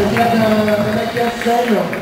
Obrigado, como é que é sério?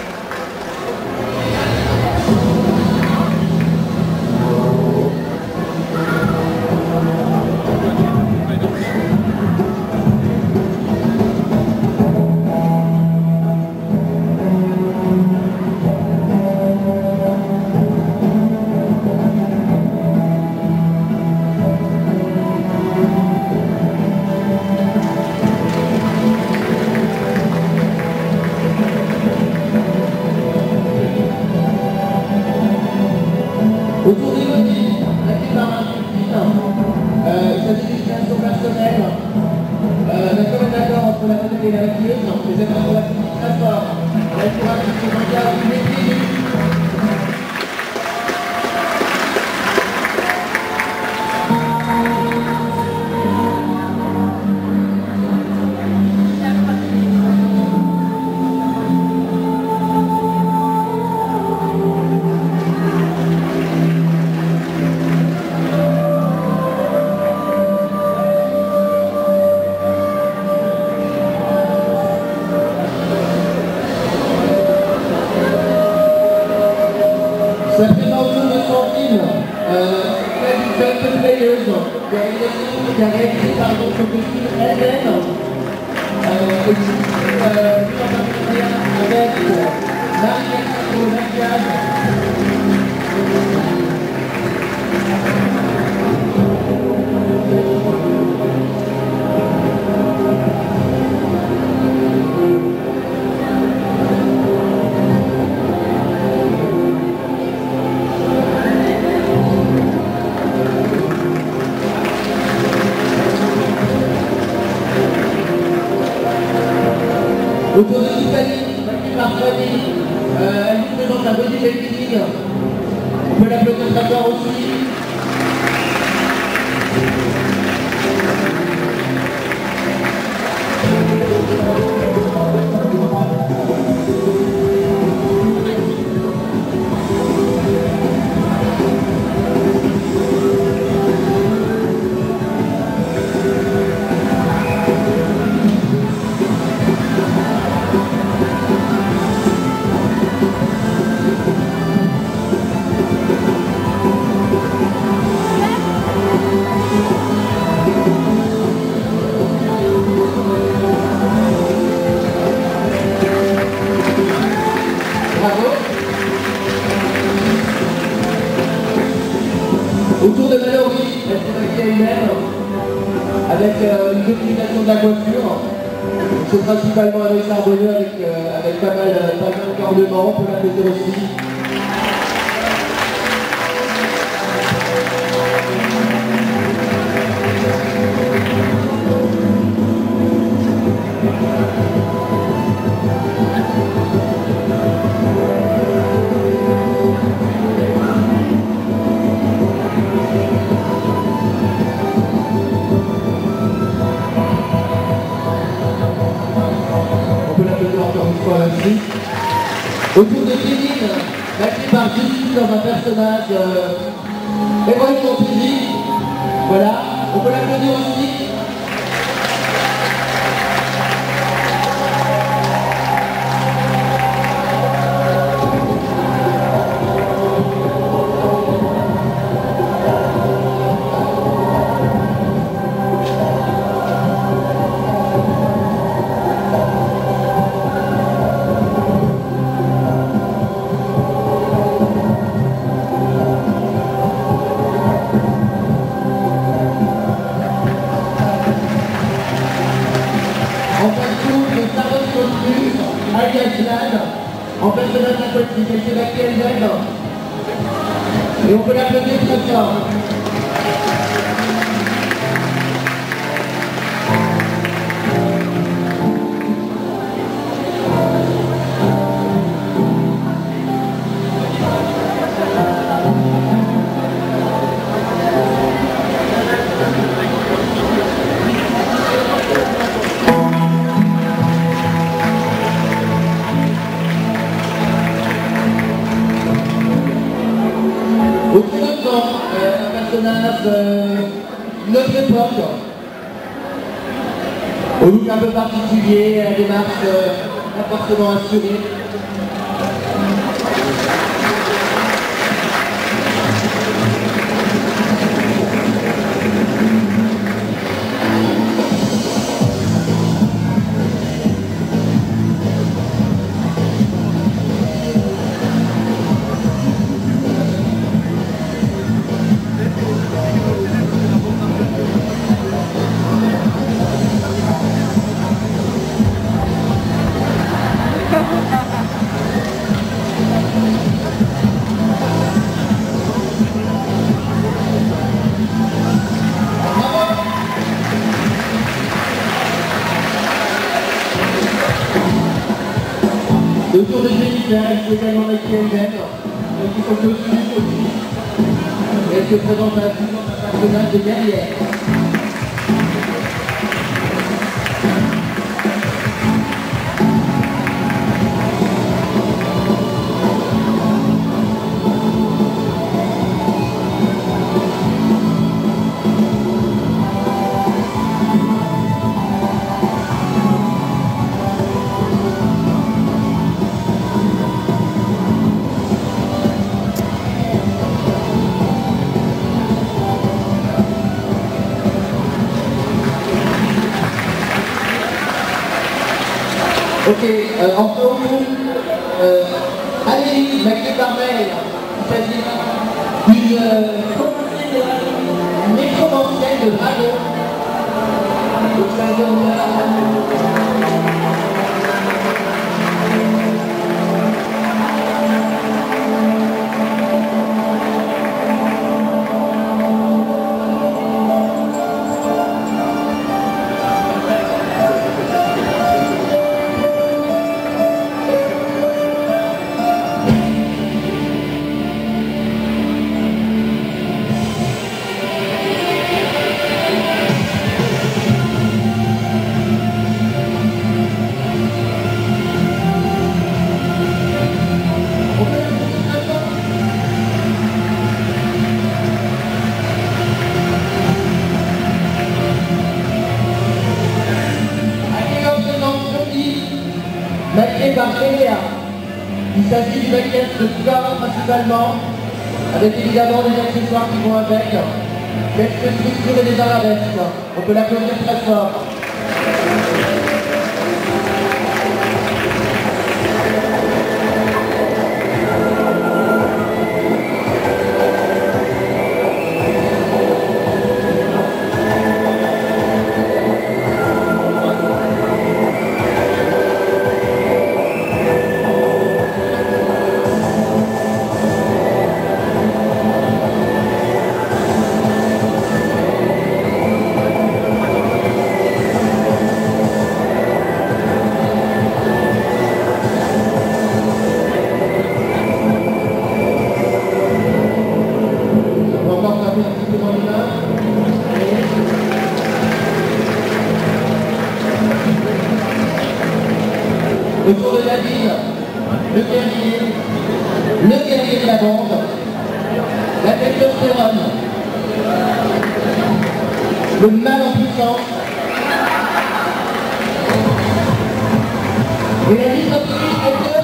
Jeune playeuse qui a réalisé, qui a réalisé pardon, son costume elle-même. Euh, et qui euh, tout en partenariat avec euh, Marie-Christine pour le maquillage. Autour Autour de Mallory, s'est maquillée elle-même avec euh, une utilisation de la coiffure. C'est principalement œil charbonneux avec, euh, avec pas mal, euh, pas mal d'ornements, on peut l'applaudir aussi. Dans un personnage euh, héroïquement physique. Voilà, on peut l'applaudir aussi. Un peu particulier, la démarche euh, pas Michel également Michael Ben, qui sont aussi, et se présente à la puissance internationale de derrière. Euh, entre vous, euh, Amélie McLean-Barmel, il s'agit d'une euh, nécromancienne de dragon. Gouvernement principalement, avec évidemment des accessoires qui vont avec, quelques structures et des arabesques. On peut l'applaudir très fort. Le mal en puissance, et la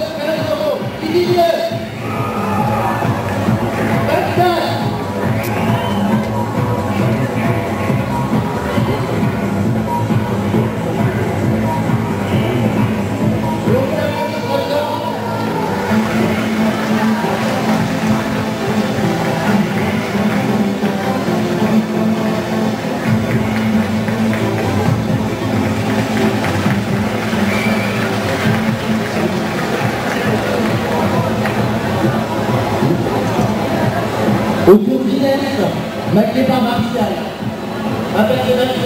un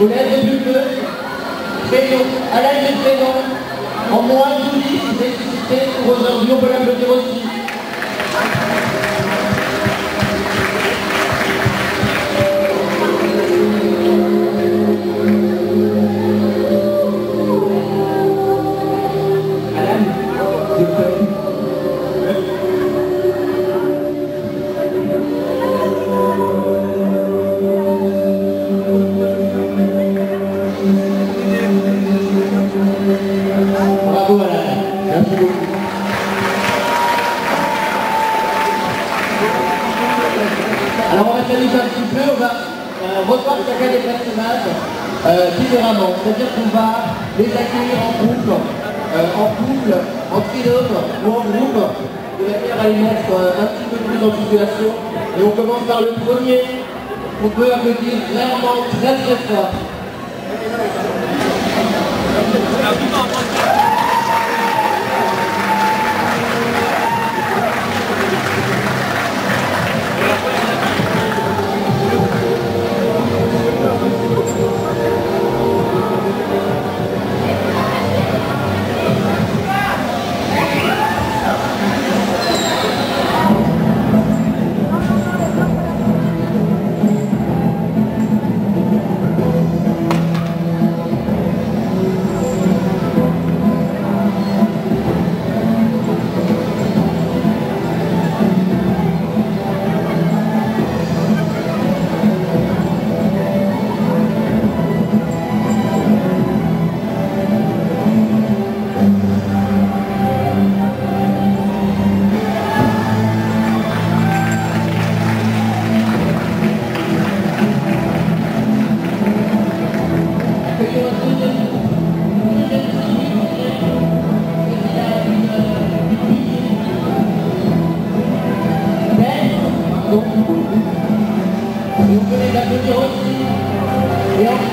aux lèvres bleues, prénom, à l'aide des prénoms, en moins de 10, c'est pour aujourd'hui, on peut l'applaudir aussi. Revoir chacun des personnages euh, différemment. C'est-à-dire qu'on va les accueillir en couple, euh, en couple, en ou en groupe, de manière à les mettre euh, un petit peu plus en situation. Et on commence par le premier, on peut applaudir vraiment très très fort.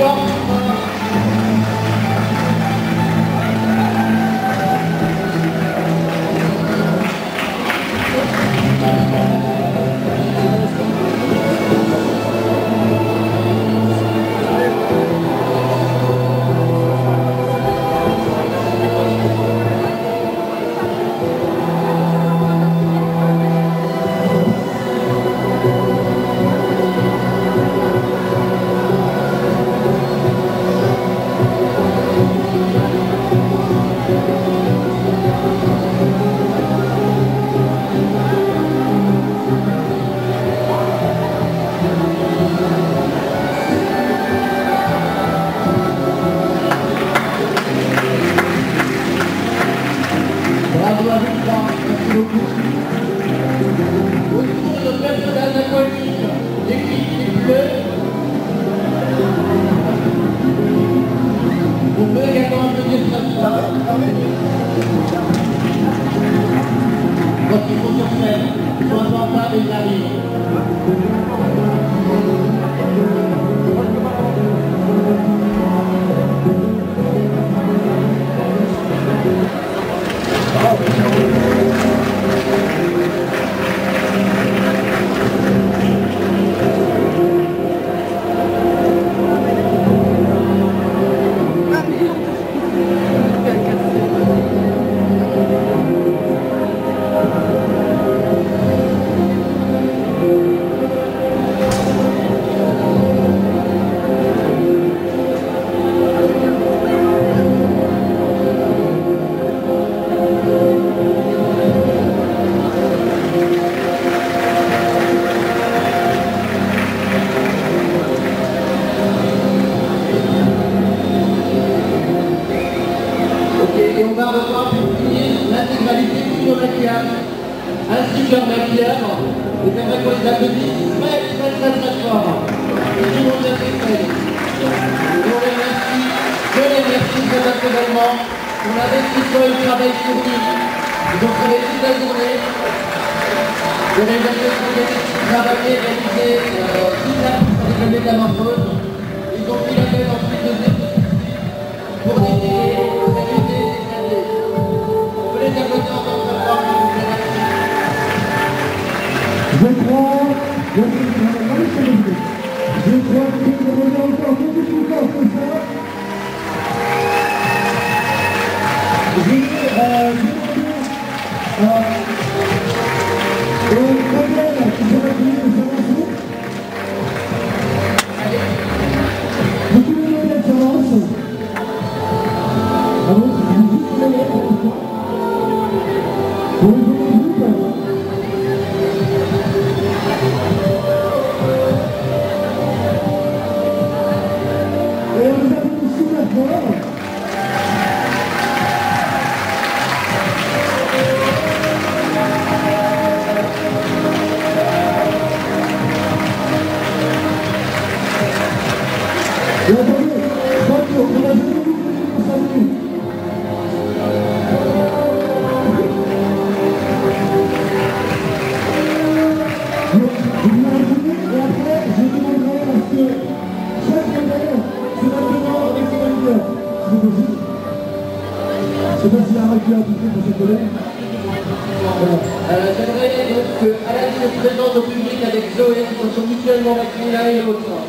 Et pour l'investissement et le travail fourni. Ils ont travaillé toute la journée. Les travailler, réaliser euh, toute la métamorphose. Pour les ので近代命の